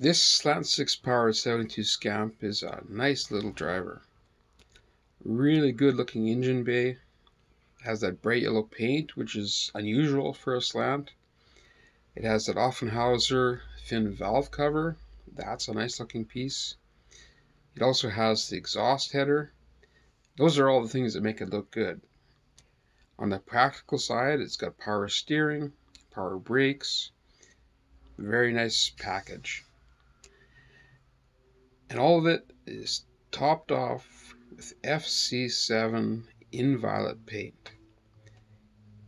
This slant 6 power 72 Scamp is a nice little driver. Really good looking engine bay. Has that bright yellow paint, which is unusual for a slant. It has that Offenhauser fin valve cover. That's a nice looking piece. It also has the exhaust header. Those are all the things that make it look good. On the practical side, it's got power steering, power brakes, very nice package and all of it is topped off with FC7 In-Violet paint.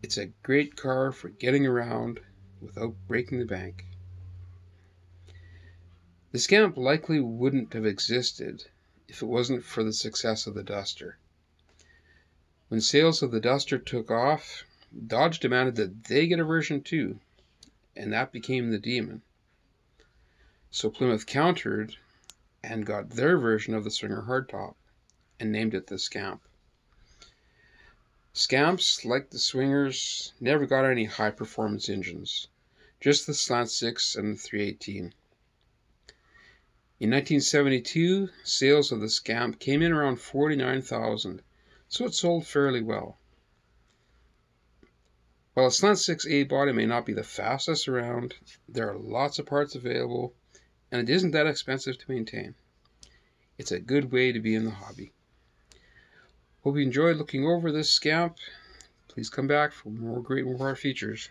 It's a great car for getting around without breaking the bank. The Scamp likely wouldn't have existed if it wasn't for the success of the Duster. When sales of the Duster took off, Dodge demanded that they get a version too, and that became the Demon. So Plymouth countered and got their version of the Swinger hardtop and named it the Scamp. Scamps, like the Swingers, never got any high performance engines, just the Slant 6 and the 318. In 1972, sales of the Scamp came in around 49,000, so it sold fairly well. While a Slant 6A body may not be the fastest around, there are lots of parts available and it isn't that expensive to maintain. It's a good way to be in the hobby. Hope you enjoyed looking over this scamp. Please come back for more great Mopar features.